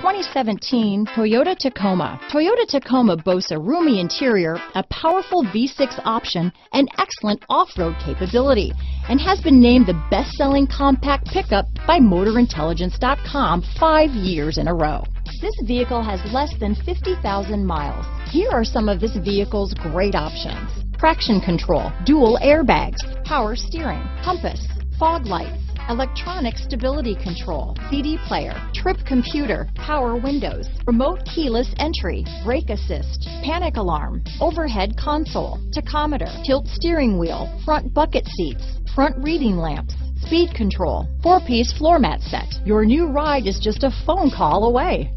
2017 Toyota Tacoma. Toyota Tacoma boasts a roomy interior, a powerful V6 option, and excellent off-road capability, and has been named the best-selling compact pickup by MotorIntelligence.com five years in a row. This vehicle has less than 50,000 miles. Here are some of this vehicle's great options. Traction control, dual airbags, power steering, compass, fog lights, electronic stability control, CD player, trip computer, power windows, remote keyless entry, brake assist, panic alarm, overhead console, tachometer, tilt steering wheel, front bucket seats, front reading lamps, speed control, four-piece floor mat set. Your new ride is just a phone call away.